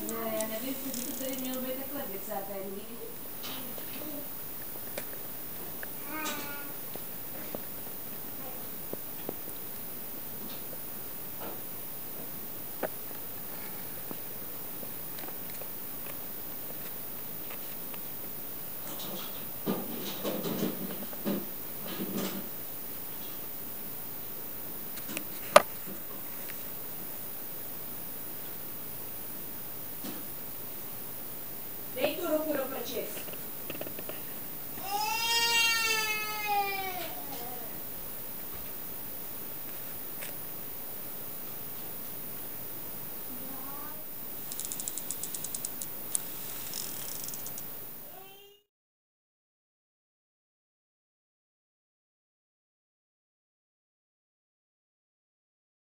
Ne, já nevím, že by to tady mělo být takhle 20. procurou para ti?